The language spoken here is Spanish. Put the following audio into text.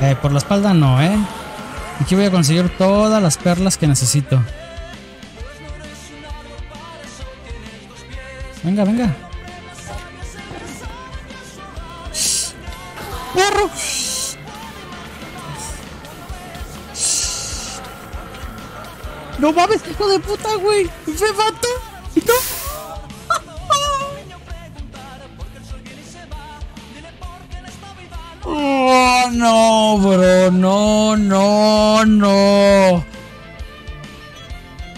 Eh, por la espalda no, ¿eh? Aquí voy a conseguir todas las perlas que necesito. Venga, venga. ¡Perro! No mames, hijo de puta, güey. Me mató. No. Carnovoro, no, no, no.